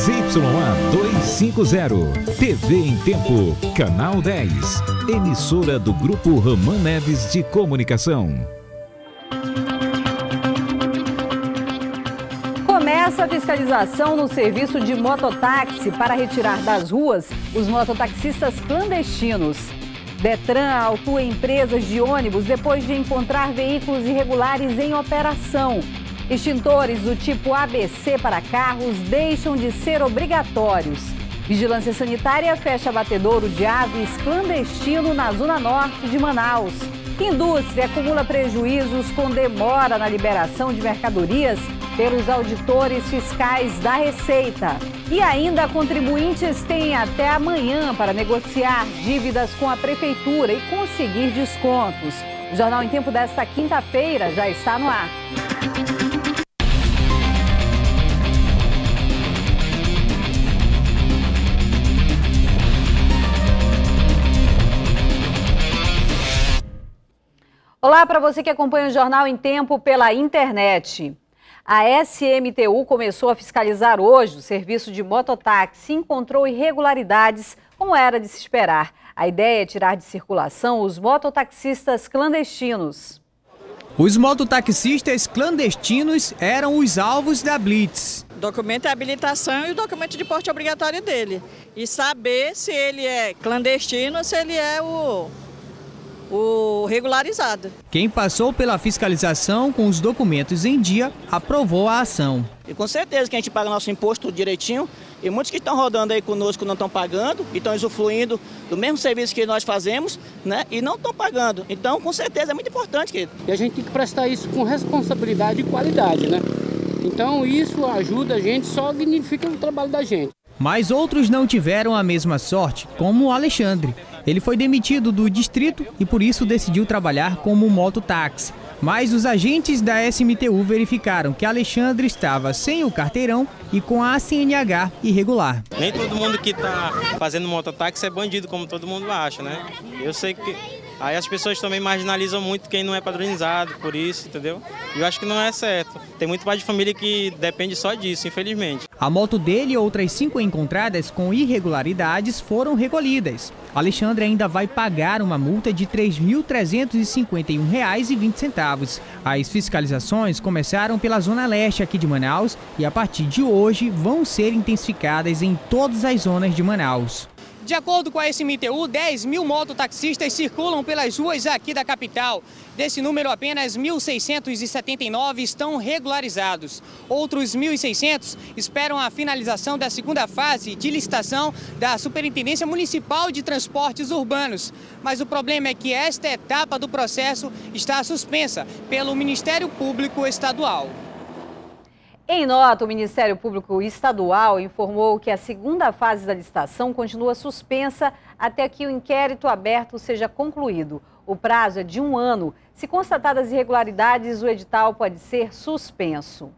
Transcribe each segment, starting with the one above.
ZYA 250. TV em Tempo. Canal 10. Emissora do Grupo Raman Neves de Comunicação. Começa a fiscalização no serviço de mototáxi para retirar das ruas os mototaxistas clandestinos. Detran autua empresas de ônibus depois de encontrar veículos irregulares em operação. Extintores do tipo ABC para carros deixam de ser obrigatórios. Vigilância Sanitária fecha batedouro de aves clandestino na zona norte de Manaus. Indústria acumula prejuízos com demora na liberação de mercadorias pelos auditores fiscais da Receita. E ainda contribuintes têm até amanhã para negociar dívidas com a Prefeitura e conseguir descontos. O Jornal em Tempo desta quinta-feira já está no ar. Olá para você que acompanha o Jornal em Tempo pela internet. A SMTU começou a fiscalizar hoje o serviço de mototáxi e encontrou irregularidades, como era de se esperar. A ideia é tirar de circulação os mototaxistas clandestinos. Os mototaxistas clandestinos eram os alvos da Blitz. O documento é habilitação e o documento de porte obrigatório dele. E saber se ele é clandestino ou se ele é o o regularizado. Quem passou pela fiscalização com os documentos em dia aprovou a ação. E com certeza que a gente paga nosso imposto direitinho e muitos que estão rodando aí conosco não estão pagando e estão usufruindo do mesmo serviço que nós fazemos né, e não estão pagando. Então, com certeza, é muito importante. Querido. E a gente tem que prestar isso com responsabilidade e qualidade, né? Então, isso ajuda a gente, só dignifica o trabalho da gente. Mas outros não tiveram a mesma sorte, como o Alexandre. Ele foi demitido do distrito e por isso decidiu trabalhar como mototáxi. Mas os agentes da SMTU verificaram que Alexandre estava sem o carteirão e com a CNH irregular. Nem todo mundo que está fazendo mototáxi é bandido, como todo mundo acha, né? Eu sei que Aí as pessoas também marginalizam muito quem não é padronizado por isso, entendeu? E eu acho que não é certo. Tem muito pai de família que depende só disso, infelizmente. A moto dele e outras cinco encontradas com irregularidades foram recolhidas. Alexandre ainda vai pagar uma multa de R$ 3.351,20. As fiscalizações começaram pela Zona Leste aqui de Manaus e a partir de hoje vão ser intensificadas em todas as zonas de Manaus. De acordo com a SMTU, 10 mil mototaxistas circulam pelas ruas aqui da capital. Desse número, apenas 1.679 estão regularizados. Outros 1.600 esperam a finalização da segunda fase de licitação da Superintendência Municipal de Transportes Urbanos. Mas o problema é que esta etapa do processo está suspensa pelo Ministério Público Estadual. Em nota, o Ministério Público Estadual informou que a segunda fase da licitação continua suspensa até que o inquérito aberto seja concluído. O prazo é de um ano. Se constatadas irregularidades, o edital pode ser suspenso.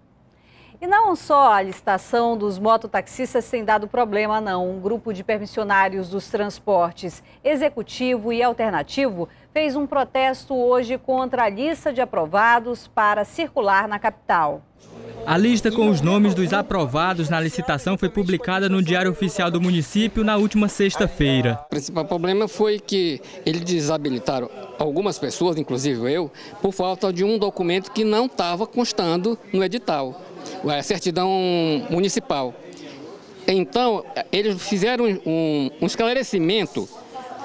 E não só a licitação dos mototaxistas tem dado problema, não. Um grupo de permissionários dos transportes executivo e alternativo fez um protesto hoje contra a lista de aprovados para circular na capital. A lista com os nomes dos aprovados na licitação foi publicada no Diário Oficial do município na última sexta-feira. O principal problema foi que eles desabilitaram algumas pessoas, inclusive eu, por falta de um documento que não estava constando no edital, a certidão municipal. Então, eles fizeram um, um esclarecimento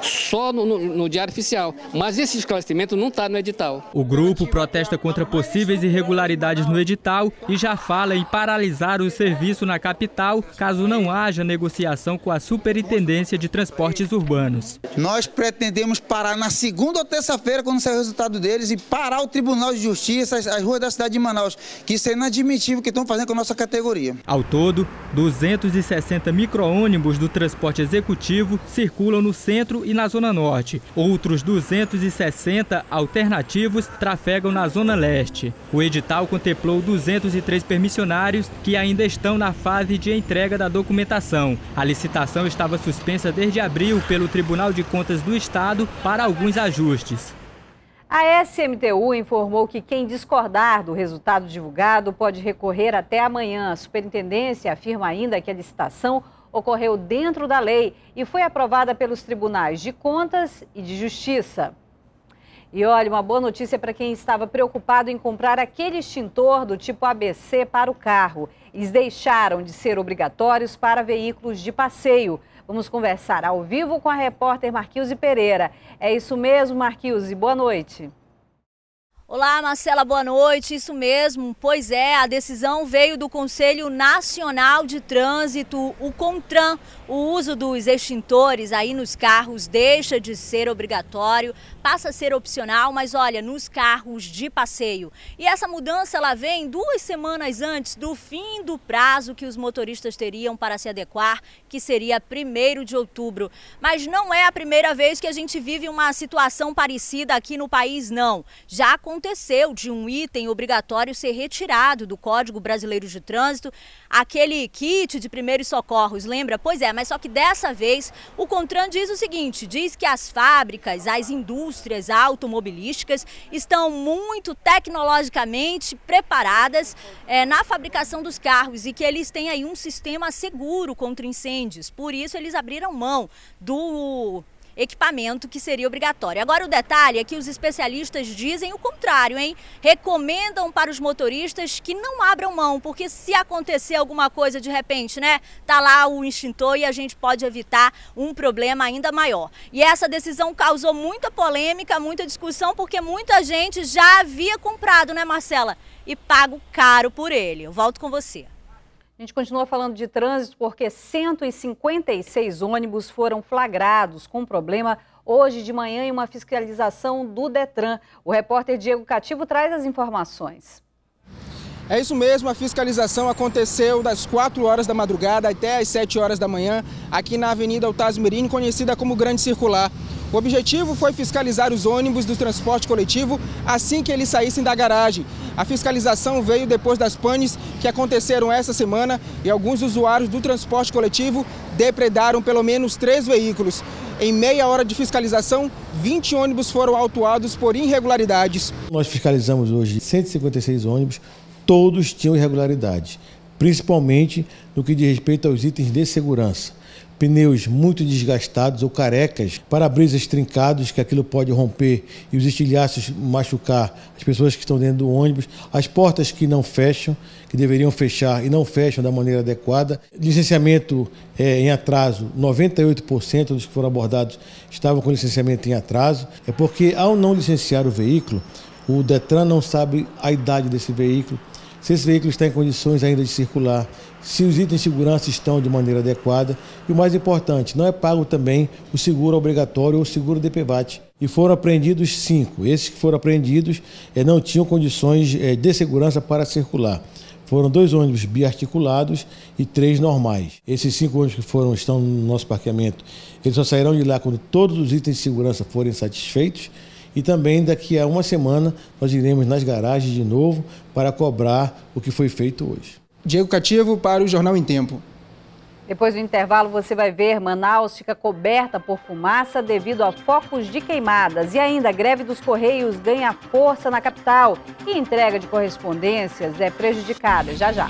só no, no, no, Diário Oficial. Mas esse esclarecimento não está no edital. O grupo protesta contra possíveis irregularidades no edital e já fala em paralisar o serviço na capital caso não haja negociação com a Superintendência de Transportes Urbanos. Nós pretendemos parar na segunda ou terça-feira, quando sair o resultado deles, e parar o Tribunal de Justiça, as, as ruas da cidade de Manaus, que isso é inadmissível que estão fazendo com a nossa categoria. Ao todo, 260 micro-ônibus do transporte executivo circulam no centro e na Zona Norte. Outros 260 alternativos trafegam na Zona Leste. O edital contemplou 203 permissionários que ainda estão na fase de entrega da documentação. A licitação estava suspensa desde abril pelo Tribunal de Contas do Estado para alguns ajustes. A SMTU informou que quem discordar do resultado divulgado pode recorrer até amanhã. A superintendência afirma ainda que a licitação ocorreu dentro da lei e foi aprovada pelos tribunais de contas e de justiça. E olha, uma boa notícia para quem estava preocupado em comprar aquele extintor do tipo ABC para o carro. Eles deixaram de ser obrigatórios para veículos de passeio. Vamos conversar ao vivo com a repórter Marquilze Pereira. É isso mesmo, Marquilze. Boa noite. Olá, Marcela, boa noite. Isso mesmo, pois é, a decisão veio do Conselho Nacional de Trânsito, o CONTRAN. O uso dos extintores aí nos carros deixa de ser obrigatório, passa a ser opcional, mas olha, nos carros de passeio. E essa mudança ela vem duas semanas antes do fim do prazo que os motoristas teriam para se adequar, que seria 1 de outubro. Mas não é a primeira vez que a gente vive uma situação parecida aqui no país, não. Já aconteceu de um item obrigatório ser retirado do Código Brasileiro de Trânsito, aquele kit de primeiros socorros, lembra? Pois é, mas só que dessa vez o Contran diz o seguinte: diz que as fábricas, as indústrias automobilísticas estão muito tecnologicamente preparadas é, na fabricação dos carros e que eles têm aí um sistema seguro contra incêndios. Por isso eles abriram mão do equipamento que seria obrigatório. Agora o detalhe é que os especialistas dizem o contrário, hein? Recomendam para os motoristas que não abram mão, porque se acontecer alguma coisa de repente, né? Tá lá o extintor e a gente pode evitar um problema ainda maior. E essa decisão causou muita polêmica, muita discussão, porque muita gente já havia comprado, né, Marcela? E pago caro por ele. Eu volto com você. A gente continua falando de trânsito porque 156 ônibus foram flagrados com problema hoje de manhã em uma fiscalização do Detran. O repórter Diego Cativo traz as informações. É isso mesmo, a fiscalização aconteceu das 4 horas da madrugada até as 7 horas da manhã, aqui na Avenida Otávio Mirini, conhecida como Grande Circular. O objetivo foi fiscalizar os ônibus do transporte coletivo assim que eles saíssem da garagem. A fiscalização veio depois das panes que aconteceram essa semana e alguns usuários do transporte coletivo depredaram pelo menos três veículos. Em meia hora de fiscalização, 20 ônibus foram autuados por irregularidades. Nós fiscalizamos hoje 156 ônibus, todos tinham irregularidades, principalmente no que diz respeito aos itens de segurança pneus muito desgastados ou carecas, para-brisas trincados, que aquilo pode romper e os estilhaços machucar as pessoas que estão dentro do ônibus, as portas que não fecham, que deveriam fechar e não fecham da maneira adequada. Licenciamento é, em atraso, 98% dos que foram abordados estavam com licenciamento em atraso. É porque, ao não licenciar o veículo, o Detran não sabe a idade desse veículo, se esse veículo está em condições ainda de circular, se os itens de segurança estão de maneira adequada e o mais importante, não é pago também o seguro obrigatório ou o seguro DPVAT. E foram apreendidos cinco. Esses que foram apreendidos eh, não tinham condições eh, de segurança para circular. Foram dois ônibus biarticulados e três normais. Esses cinco ônibus que foram estão no nosso parqueamento, eles só sairão de lá quando todos os itens de segurança forem satisfeitos e também daqui a uma semana nós iremos nas garagens de novo para cobrar o que foi feito hoje. Diego Cativo para o Jornal em Tempo. Depois do intervalo, você vai ver Manaus fica coberta por fumaça devido a focos de queimadas. E ainda, a greve dos Correios ganha força na capital e entrega de correspondências é prejudicada. Já já.